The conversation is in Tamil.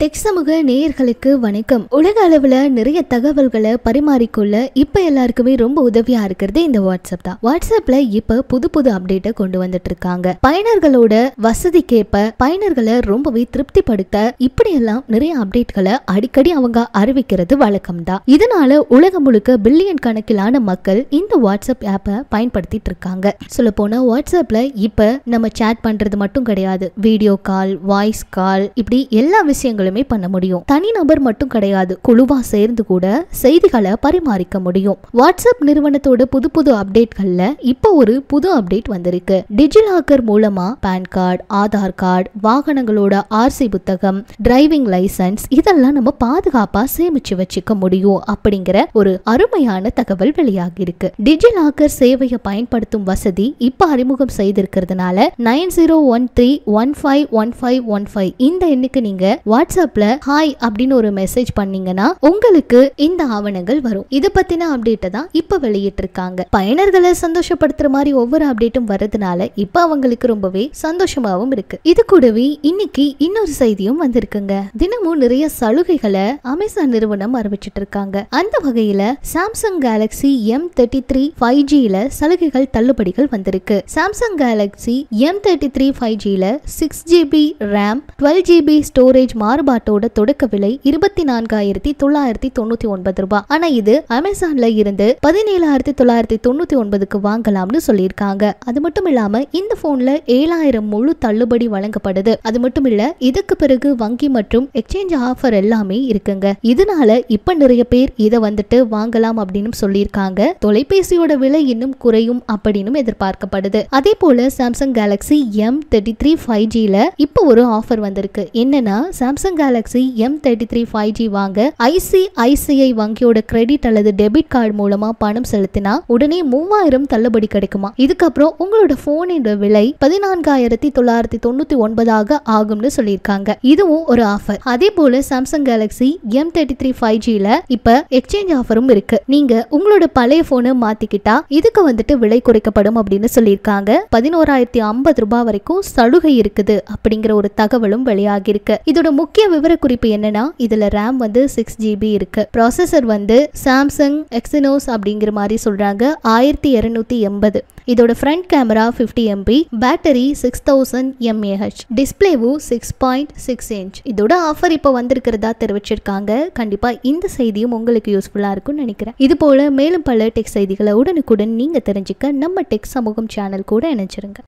டெக் சமூக நேயர்களுக்கு வணக்கம். உலக அளவுல நிறைய தகவல்களை பரிமாறிக்கொள்ள இப்ப எல்லாருக்குமே ரொம்ப உதவியா இருக்கிறது இந்த வாட்ஸ்அப் தான். வாட்ஸ்அப்ல இப்ப புது புது அப்டேட்டை கொண்டு வந்துட்டு இருக்காங்க பயனர்களோட வசதிக்கேற்ப பயனர்களை ரொம்பவே திருப்திப்படுத்த இப்படி எல்லாம் நிறைய அப்டேட்களை அடிக்கடி அவங்க அறிவிக்கிறது வழக்கம் தான். இதனால உலகம் முழுக்க பில்லியன் கணக்கிலான மக்கள் இந்த வாட்ஸ்அப் ஆப்பை பயன்படுத்திட்டு இருக்காங்க சொல்ல போனா வாட்ஸ்அப்ல இப்ப நம்ம சேட் பண்றது மட்டும் கிடையாது. வீடியோ கால் வாய்ஸ் கால் இப்படி எல்லா விஷயங்களும் பண்ண முடியும். தனிநபர் மட்டும் கிடையாது குழுவா சேர்ந்து கூட செய்திகளை பரிமாறிக்க முடியும். வாட்ஸ்அப் நிறுவனத்தோட புது புது அப்டேட்கள்ல இப்போ ஒரு புது அப்டேட் வந்திருக்கு. டிஜிலாக்கர் மூலமா பேன் கார்டு ஆதார் கார்டு வாகனங்களோட ஆர்சி புத்தகம் டிரைவிங் லைசன்ஸ் இதெல்லாம் நம்ம பாதுகாப்பா சேமிச்சு வச்சுக்க முடியும் அப்படிங்கிற ஒரு அருமையான தகவல் வெளியாகி இருக்கு டிஜிலாக்கர் சேவையை பயன்படுத்தும் வசதி இப்ப அறிமுகம் செய்திருக்கிறதுனால nine zero one three one five one five one five இந்த எண்ணுக்கு நீங்க வாட்ஸ்அப் வாட்ஸ்அப்ல ஹாய் அப்படின்னு ஒரு மெசேஜ் பண்ணீங்கன்னா உங்களுக்கு இந்த ஆவணங்கள் வரும். இத பத்தின அப்டேட்டை தான் இப்ப வெளியிட்டு இருக்காங்க பயனர்களை சந்தோஷப்படுத்துற மாதிரி ஒவ்வொரு அப்டேட்டும் வர்றதுனால இப்ப அவங்களுக்கு ரொம்பவே சந்தோஷமாவும் இருக்கு. இது கூடவே இன்னைக்கு இன்னொரு செய்தியும் வந்திருக்குங்க. தினமும் நிறைய சலுகைகளை அமேசான் நிறுவனம் அறிவிச்சிட்டு இருக்காங்க அந்த வகையில Samsung Galaxy M thirty three five ஜில சலுகைகள் தள்ளுபடிகள் வந்திருக்கு. Samsung Galaxy M thirty three five ஜில six GB RAM twelve GB storage மாறுபாடு மாறுபாட்டோட தொடக்க விலை இருபத்தி நான்காயிரத்தி தொள்ளாயிரத்தி தொண்ணூத்தி ஒன்பது ரூபாய் ஆனா இது அமேசான்ல இருந்து பதினேழாயிரத்தி தொள்ளாயிரத்தி தொண்ணூத்தி ஒன்பதுக்கு வாங்கலாம்னு சொல்லியிருக்காங்க. அது மட்டும் இல்லாம இந்த போன்ல ஏழாயிரம் முழு தள்ளுபடி வழங்கப்படுது. அது மட்டும் இல்ல இதுக்கு பிறகு வங்கி மற்றும் எக்ஸ்சேஞ்ச் ஆஃபர் எல்லாமே இருக்குங்க. இதனால இப்ப நிறைய பேர் இதை வந்துட்டு வாங்கலாம் அப்படின்னு சொல்லியிருக்காங்க. தொலைபேசியோட விலை இன்னும் குறையும் அப்படின்னு எதிர்பார்க்கப்படுது. அதே போல Samsung Galaxy M thirty three five ஜில இப்போ ஒரு ஆஃபர் வந்திருக்கு. என்னன்னா Samsung Galaxy M thirty three five G வாங்க ஐசிஐசிஐ வங்கியோட கிரெடிட் அல்லது டெபிட் கார்டு மூலமா பணம் செலுத்தினா உடனே மூவாயிரம் தள்ளுபடி கிடைக்குமா? இதுக்கப்புறம் உங்களோட போனோட விலை பதினான்காயிரத்தி தொள்ளாயிரத்தி தொண்ணூத்தி ஒன்பதாக ஆகும்னு சொல்லியிருக்காங்க. இதுவும் ஒரு ஆஃபர் அதே போல Samsung Galaxy M thirty three five ஜில இப்ப எக்ஸ்சேஞ்ச் ஆஃபரும் இருக்கு. நீங்க உங்களோட பழைய போனை மாத்திக்கிட்டா இதுக்கு வந்துட்டு விலை குறைக்கப்படும் அப்படின்னு சொல்லியிருக்காங்க. பதினோராயிரத்தி ஐம்பது ரூபாய் வரைக்கும் சலுகை இருக்குது அப்படிங்கிற ஒரு தகவலும் வெளியாகி இருக்கு இதோட முக்கிய விவரக்குறிப்பு என்னன்னா இதுல ரேம் வந்து சிக்ஸ் ஜிபி இருக்கு. ப்ராசஸர் வந்து சாம்சங் எக்ஸினோஸ் அப்படிங்கிற மாதிரி சொல்றாங்க. ஆயிரத்தி இருநூத்தி எண்பது. இதோட front camera fifty MP battery six thousand mAh டிஸ்பிளேவும் six point six inch இதோட ஆஃபர் இப்போ வந்திருக்கிறதா தெரிவிச்சிருக்காங்க. கண்டிப்பாக இந்த செய்தியும் உங்களுக்கு யூஸ்ஃபுல்லா இருக்கும்னு நினைக்கிறேன். இது போல மேலும் பல டெக் செய்திகளை உடனுக்குடன் நீங்கள் தெரிஞ்சுக்க நம்ம டெக் சமூகம் சேனல் கூட இணைச்சிருங்க